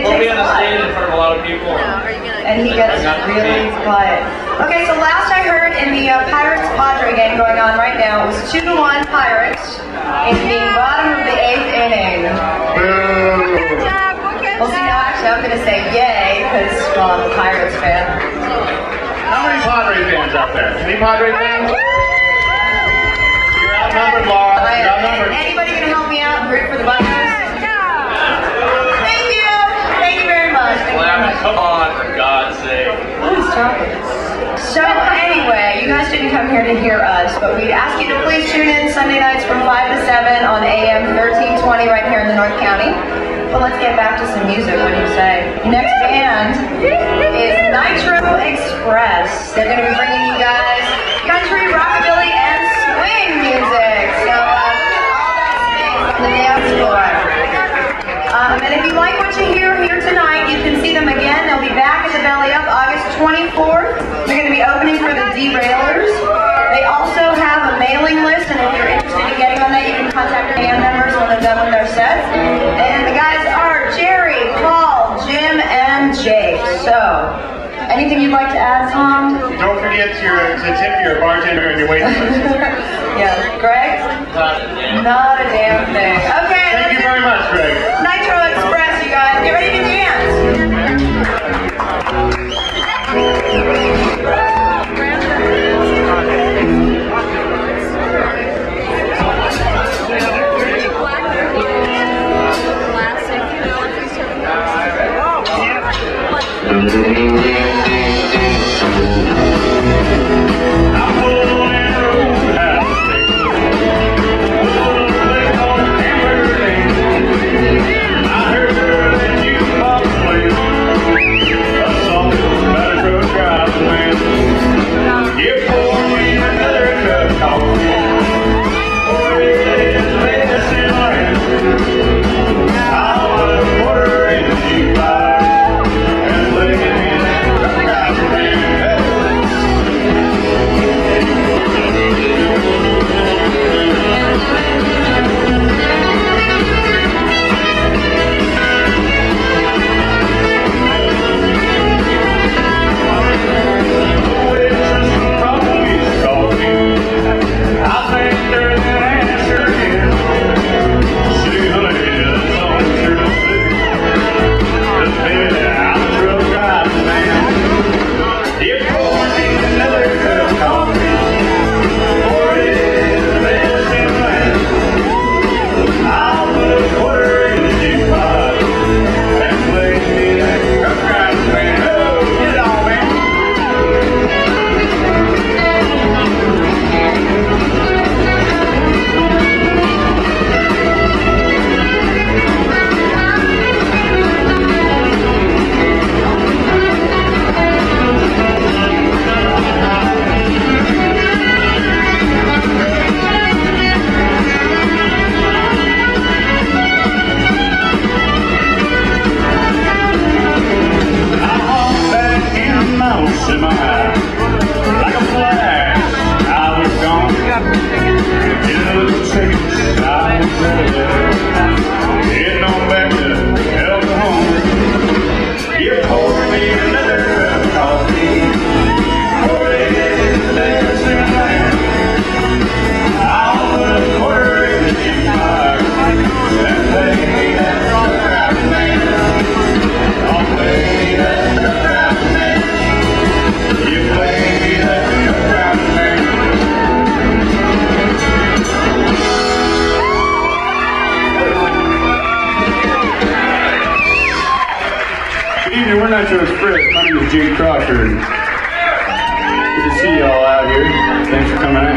Yeah. It, it We'll takes be on a stage in front of a lot of people. and he gets really quiet. Okay, so last I heard in the uh, Pirates Padre game going on right now, it was two to one Pirates in the bottom of the eighth inning. Boo. Well, see, now actually I'm gonna say yay because well, I'm a Pirates fan. How many Padre fans out there? Any Padre fans? You're outnumbered, Laura. You're outnumbered. So anyway, you guys didn't come here to hear us, but we ask you to please tune in Sunday nights from 5 to 7 on AM 1320 right here in the North County. But let's get back to some music, what do you say? Next band is Nitro Express. They're going to be bringing you guys country, rockabilly, and swing music. So uh, all that swing on the dance floor. Um, and if you like what you hear here tonight, you can see them again. They'll be back at the Belly Up August 24th. They're going to be opening for the Derailers. They also have a mailing list, and if you're interested in getting on that, you can contact band members when they're done with their sets. And the guys are Jerry, Paul, Jim, and Jake. So, anything you'd like to add, Tom? Don't forget to, uh, to tip your bartender and your waitress. yeah, Greg? Not a damn. Not a damn thing. My name is Jake Crawford. Good to see you all out here. Thanks for coming out.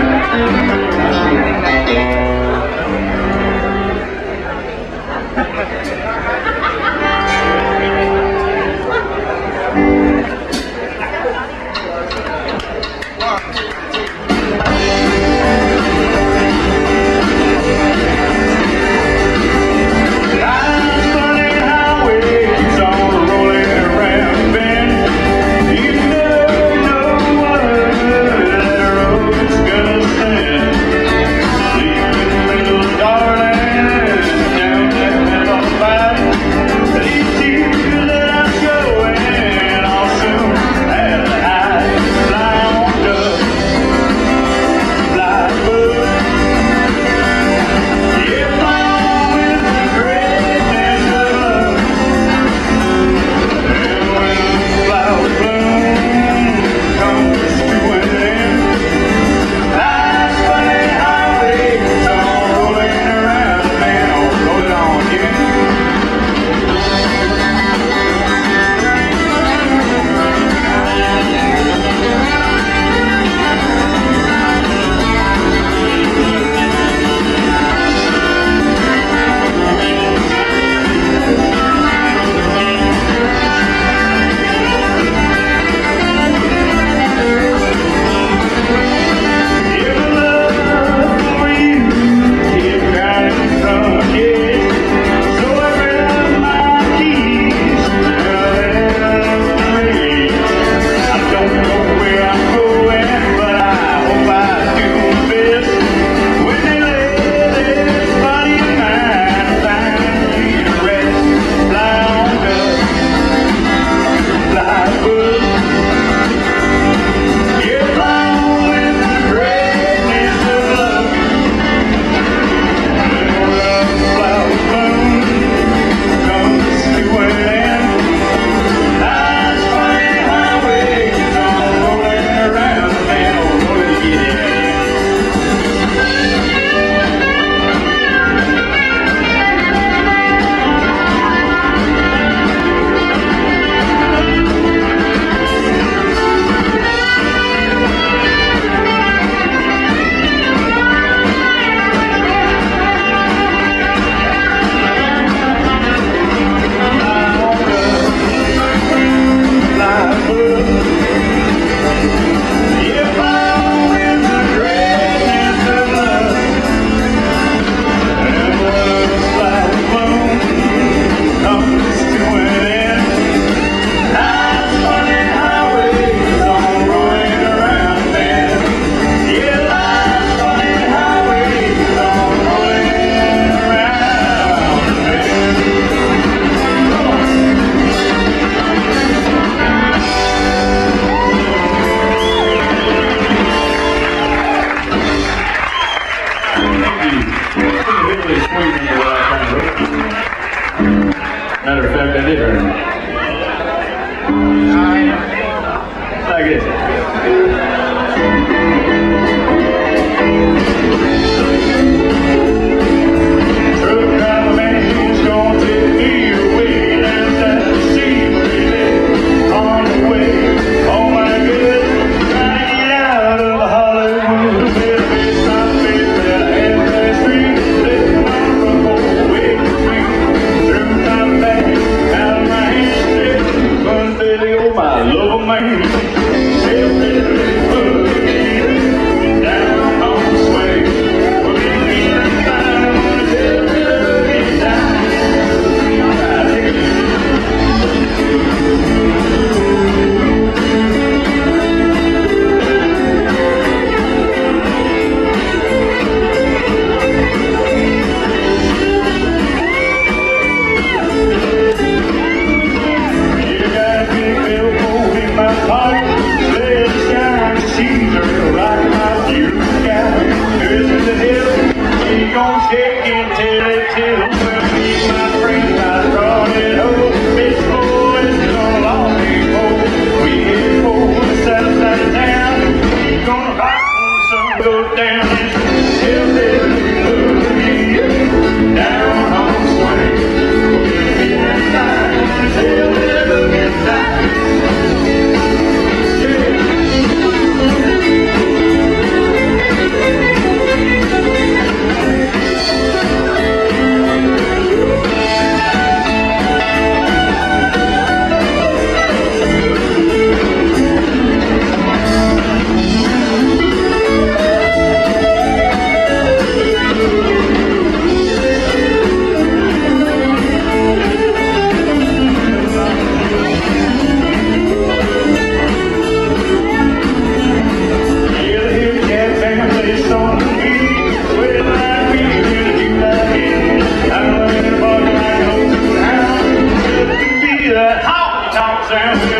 down.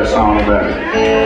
A song about it.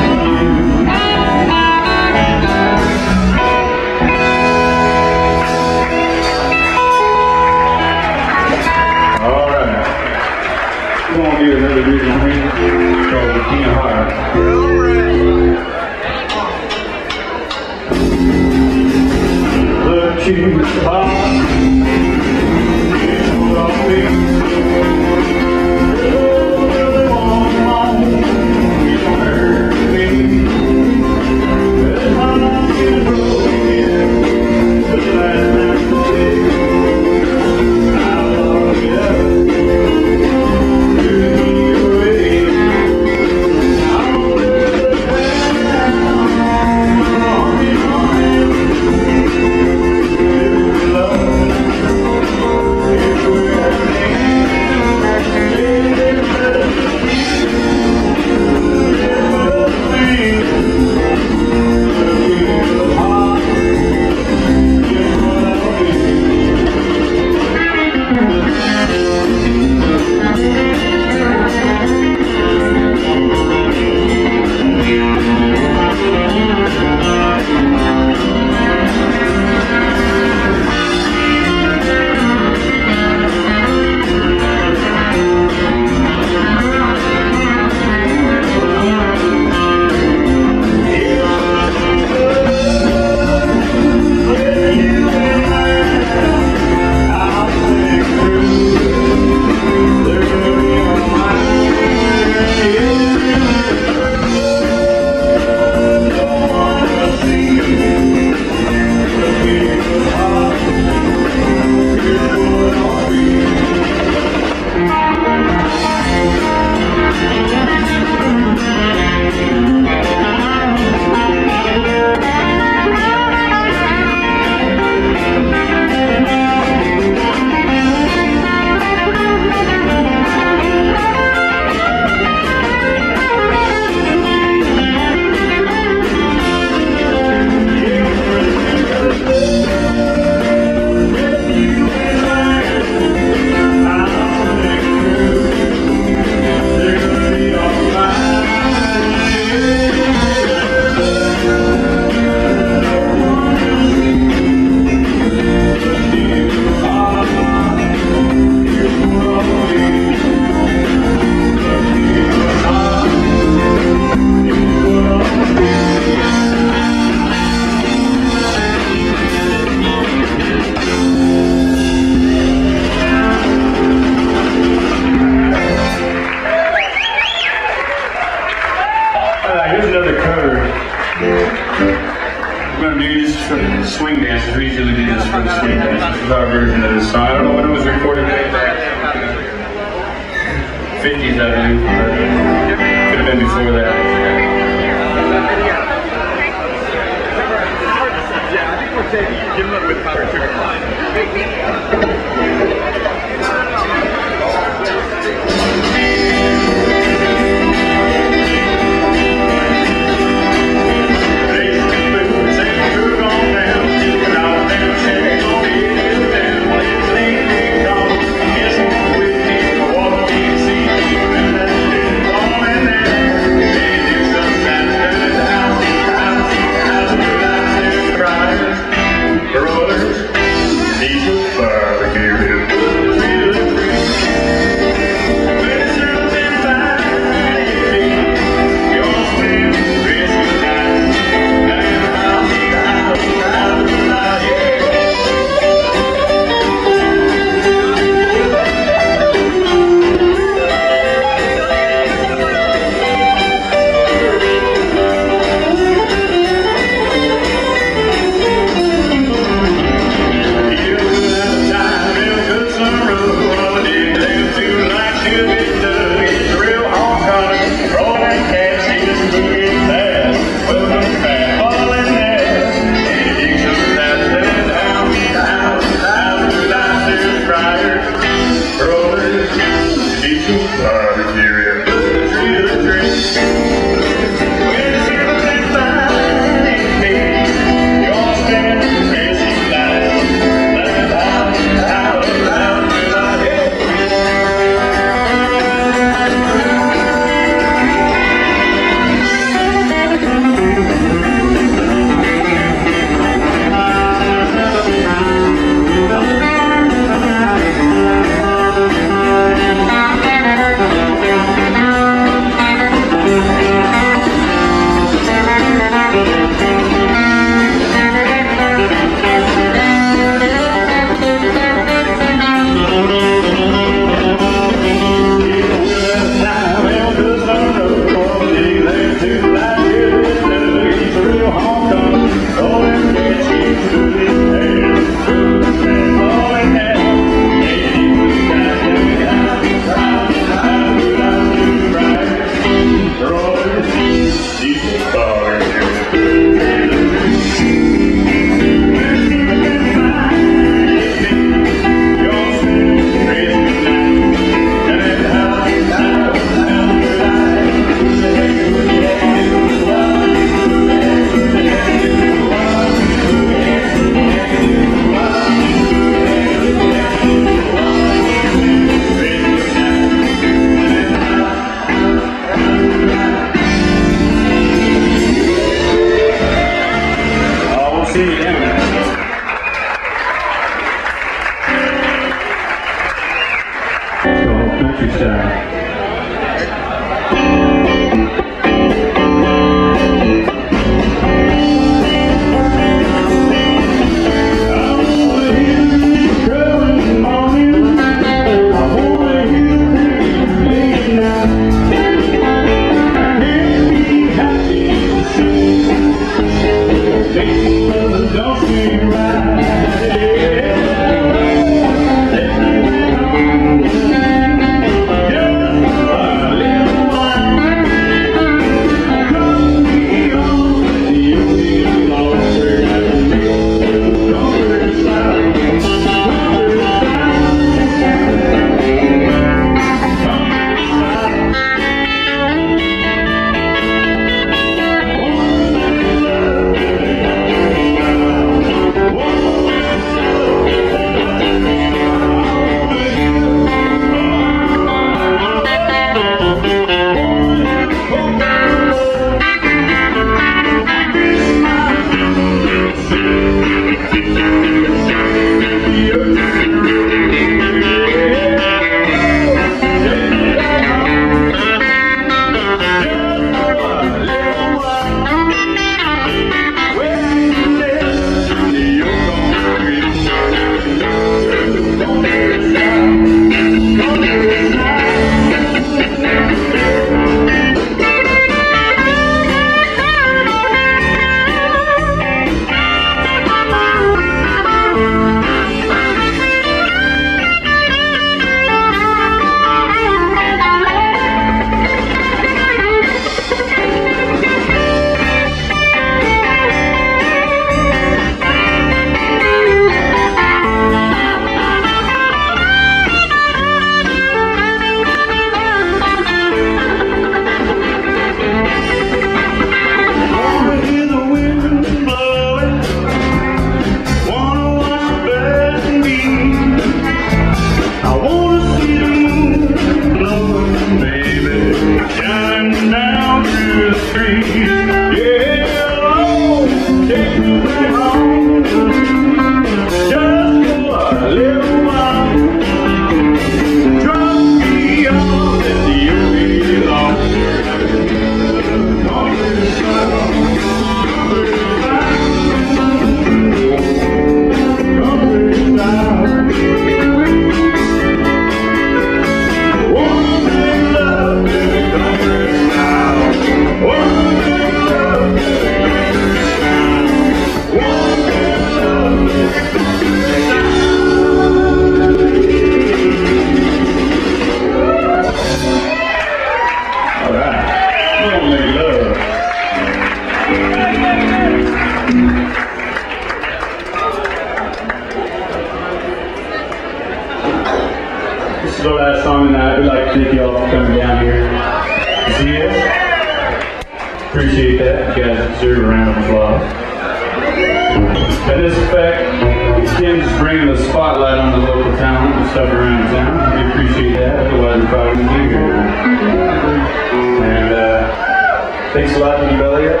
Thanks a lot to you, Elliot,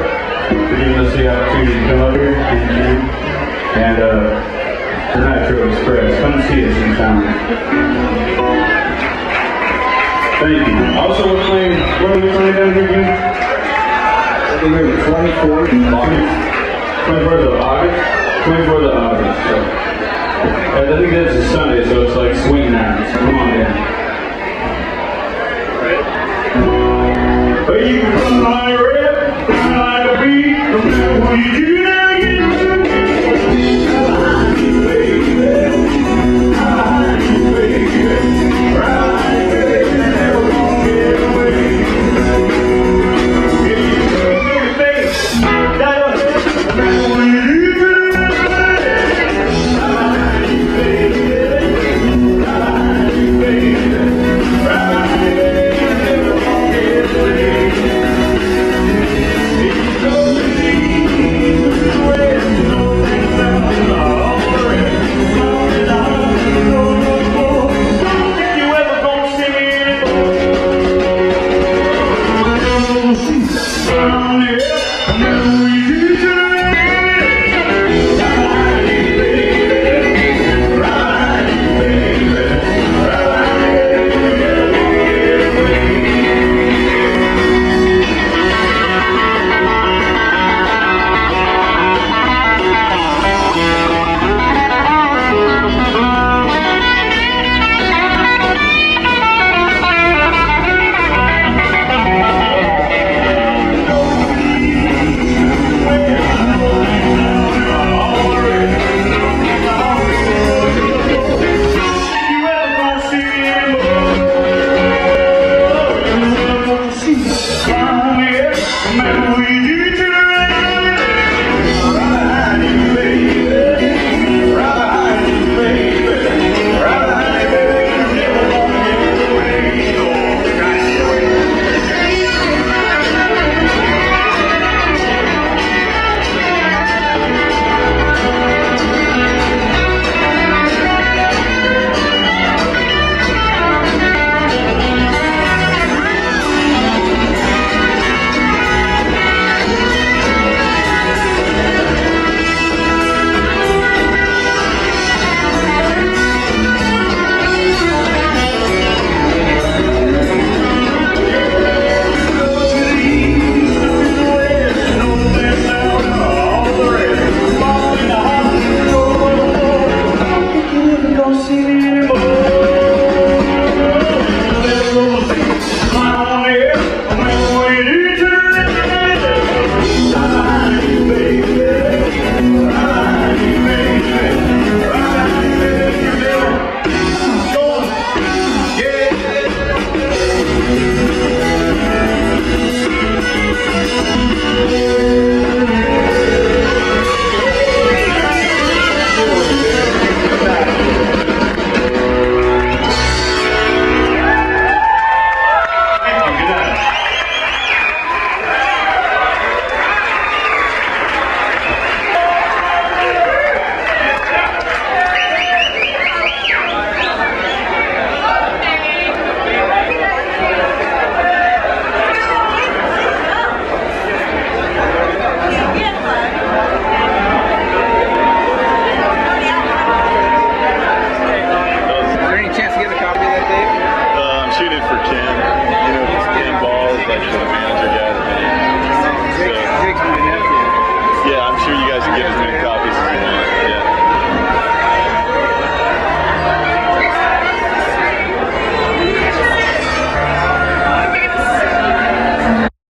for giving us the opportunity to come up here. Thank you. And uh, the Nitro Express. Come see us in town. Thank you. Also, we're playing, what are we playing down here again? We're 24th of August. 24th of August? 24th of August. So. I think that's a Sunday, so it's like swing night. So come on down. Hey, you can run Right,